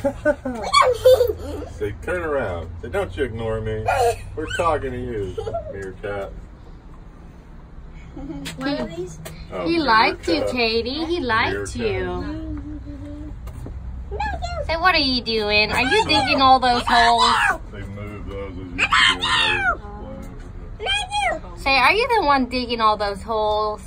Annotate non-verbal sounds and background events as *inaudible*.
*laughs* Say, turn around. Say, don't you ignore me. We're talking to you, meerkat. What are these? Oh, He liked you. Katie. He liked you. Say, what are you doing? Are you digging all those holes? Say, are you the one digging all those holes?